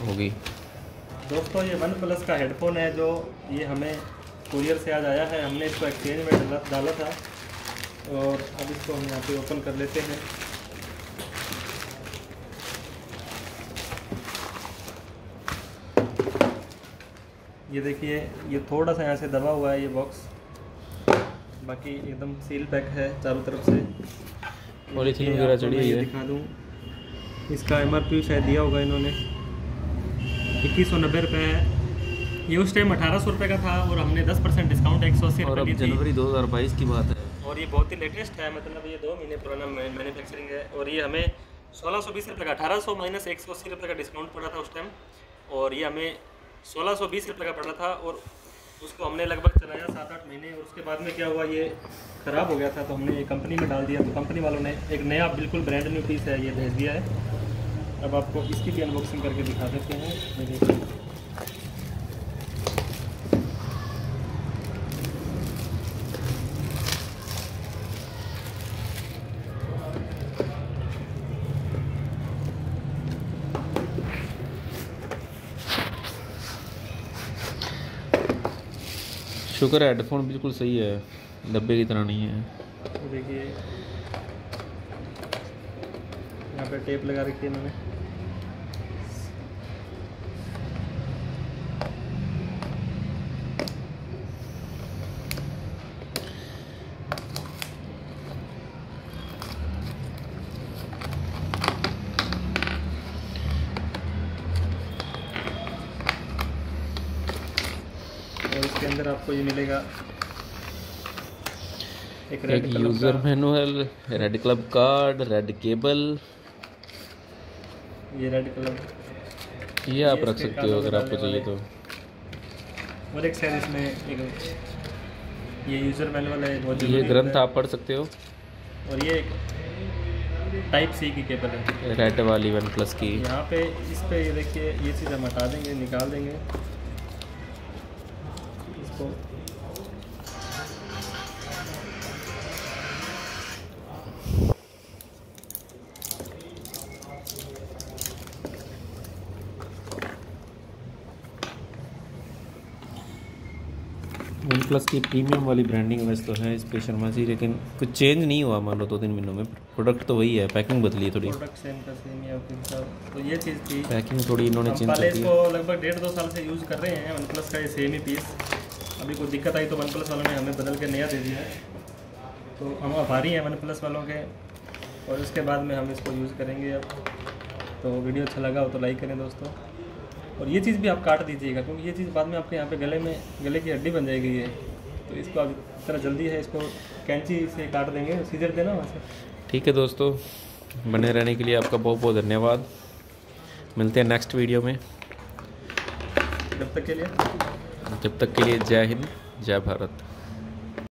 होगी। दोस्तों ये वन प्लस का हेडफोन है जो ये हमें कुरियर से आज आया है। हमने इसको एक्सचेंज में डाला था और अब इसको हम यहाँ पे ओपन कर लेते हैं। ये देखिए ये थोड़ा सा यहाँ से दबा हुआ है ये बॉक्स बाकी एकदम सील पैक है चारों तरफ़ से। पॉलीथीन ये वगैरह चढ़ी है। दिखा दूँ। इसका एम आर पी शायद दिया होगा इन्होंने। इक्कीस सौ नब्बे रुपये है। ये उस टाइम अठारह सौ रुपये का था और हमने दस परसेंट डिस्काउंट एक सौ अस्सी और रुपये अब की थी। जनवरी 2022 की बात है। और ये बहुत ही लेटेस्ट है मतलब ये दो महीने पुराना मैन्युफैक्चरिंग है और ये हमें सोलह सौ बीस रुपये का अठारह सौ माइनस एक सौ अस्सी रुपये का डिस्काउंट पड़ा था उस टाइम और ये हमें सोलह सौ बीस रुपये का पड़ा था और उसको हमने लगभग चलाया सात आठ महीने और उसके बाद में क्या हुआ ये ख़राब हो गया था तो हमने ये कंपनी में डाल दिया। तो कंपनी वालों ने एक नया बिल्कुल ब्रांड न्यू पीस है ये भेज दिया है। अब आपको इसकी भी अनबॉक्सिंग करके दिखा देते हैं। ये देखिए शुक्र हेडफोन बिल्कुल सही है। डब्बे की तरह नहीं है। तो देखिए यहाँ पे टेप लगा रखी है इन्होंने। और इसके अंदर आपको ये मिलेगा एक रेड एक user manual red club card red cable ये रेड कलर ये आप रख सकते हो अगर आपको चाहिए तो। और एक शायद इसमें एक ये यूज़र मैनुअल है बहुत ये ग्रंथ आप पढ़ सकते हो। और ये टाइप सी की केबल है। रेड वाली वन प्लस की। यहाँ पे इस पे ये देखिए ये चीज़ हम हटा देंगे निकाल देंगे। इसको वन प्लस की प्रीमियम वाली ब्रांडिंग वैसे तो है इस पे शर्मा जी लेकिन कुछ चेंज नहीं हुआ मान लो दो तीन महीनों में। प्रोडक्ट तो वही है पैकिंग बदली है थोड़ी। प्रोडक्ट सेम का सेम तो ये चीज़ थी। पैकिंग थोड़ी इन्होंने चेंज कर दी। इसको लगभग डेढ़ दो साल से यूज़ कर रहे हैं वन प्लस का ये सेम ही पीस अभी कोई दिक्कत आई तो वन प्लस वालों ने हमें बदल के नया दे दिया। है तो हम आभारी हैं वन प्लस वालों के और उसके बाद में हम इसको यूज़ करेंगे अब। तो वीडियो अच्छा लगा हो तो लाइक करें दोस्तों। और ये चीज़ भी आप काट दीजिएगा क्योंकि ये चीज़ बाद में आपके यहाँ पे गले में गले की हड्डी बन जाएगी ये। तो इसको आप इतना जल्दी है इसको कैंची से काट देंगे सीधे देना वहाँ से। ठीक है दोस्तों बने रहने के लिए आपका बहुत बहुत धन्यवाद। मिलते हैं नेक्स्ट वीडियो में। जब तक के लिए। जब तक के लिए जय हिंद जय भारत।